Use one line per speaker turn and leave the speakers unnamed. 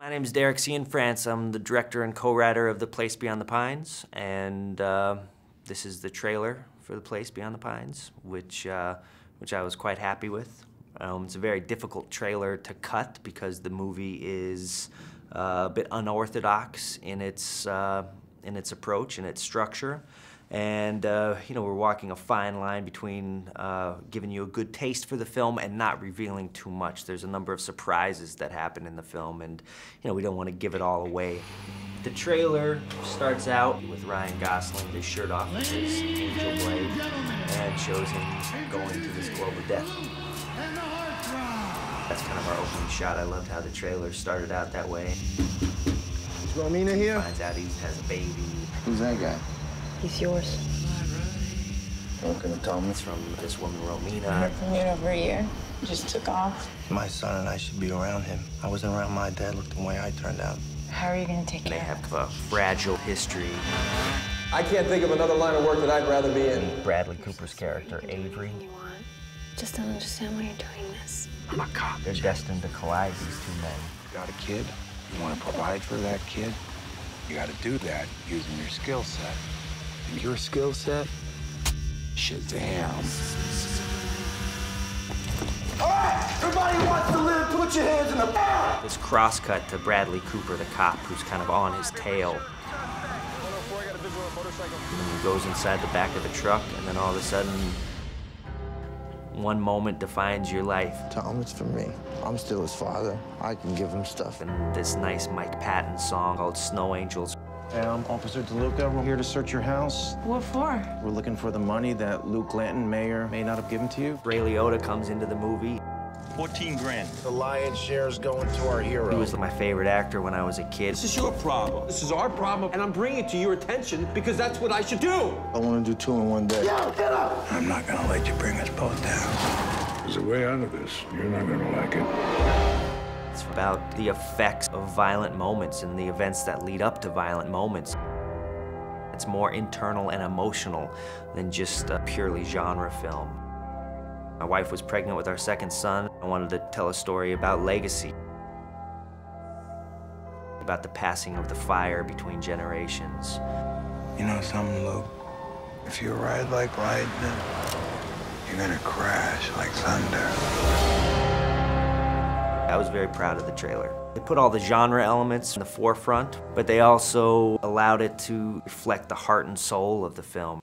My name is Derek Cianfrance. I'm the director and co-writer of The Place Beyond the Pines, and uh, this is the trailer for The Place Beyond the Pines, which, uh, which I was quite happy with. Um, it's a very difficult trailer to cut because the movie is uh, a bit unorthodox in its, uh, in its approach and its structure. And, uh, you know, we're walking a fine line between uh, giving you a good taste for the film and not revealing too much. There's a number of surprises that happen in the film, and, you know, we don't want to give it all away. The trailer starts out with Ryan Gosling, his shirt off his angel blade, and shows him going to this of death. That's kind of our opening shot. I loved how the trailer started out that way.
Is Romina here?
Finds out he has a baby.
Who's that guy?
He's yours.
Welcome to Thomas.
It's from this woman, Romina.
I've here over a year. Just took off.
My son and I should be around him. I wasn't around my dad. Look the way I turned out.
How are you gonna take care?
They
care
have a fragile history.
I can't think of another line of work that I'd rather be in.
Bradley Cooper's character, Avery,
you want? Just don't understand why you're doing this.
I'm a cop.
they're destined to collide, these two men.
You got a kid, you want to provide for that kid, you got to do that using your skill set. And your skill set, Shazam.
Everybody wants to live. Put your hands in the air.
This crosscut to Bradley Cooper, the cop, who's kind of on his tail. And then he goes inside the back of the truck, and then all of a sudden, one moment defines your life.
Tom, it's for me. I'm still his father. I can give him stuff.
And this nice Mike Patton song called Snow Angels.
Hey, I'm Officer DeLuca. We're here to search your house.
What for?
We're looking for the money that Luke Glanton may or may not have given to you.
Ray Liotta comes into the movie.
14 grand.
The lion's share is going to our hero.
He was my favorite actor when I was a kid.
This is your problem. This is our problem, and I'm bringing it to your attention because that's what I should do.
I want to do two in one day. Yo, get up!
I'm not going to let you bring us both down.
There's a way out of this. You're not gonna like it.
It's about the effects of violent moments and the events that lead up to violent moments. It's more internal and emotional than just a purely genre film. My wife was pregnant with our second son. I wanted to tell a story about legacy, about the passing of the fire between generations.
You know something, Luke? If you ride like lightning, you're to crash like thunder.
I was very proud of the trailer. They put all the genre elements in the forefront, but they also allowed it to reflect the heart and soul of the film.